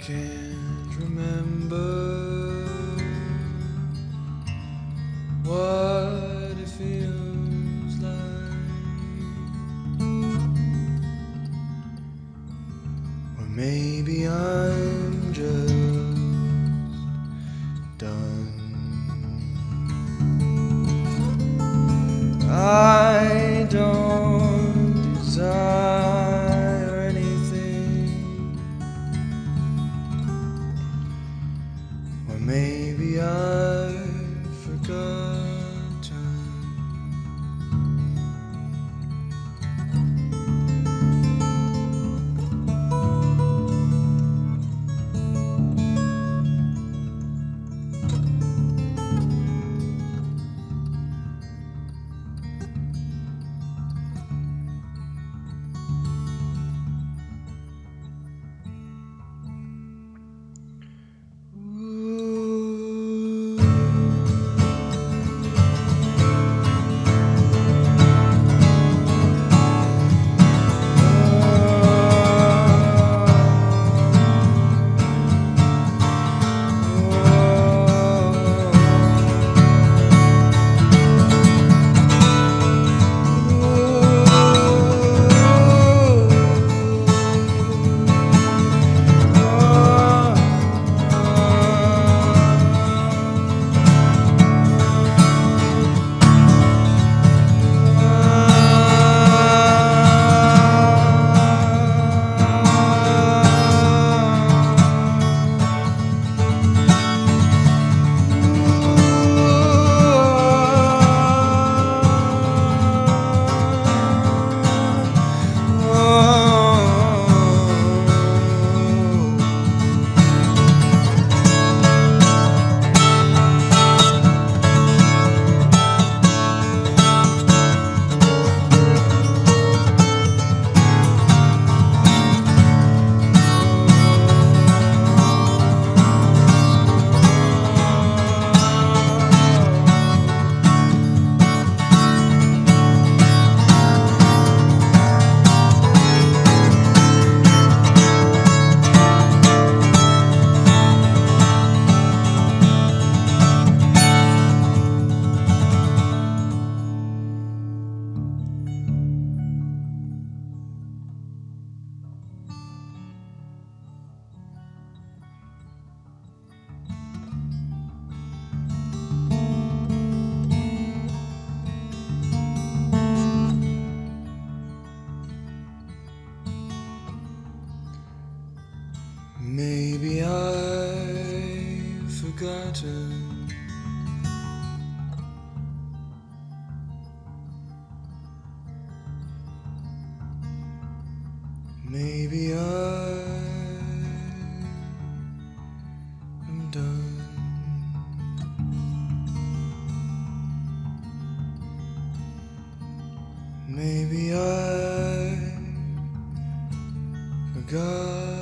can't remember what it feels like. Or maybe I'm just done. I don't maybe I've Maybe I've forgotten. Maybe I am done. Maybe I forgot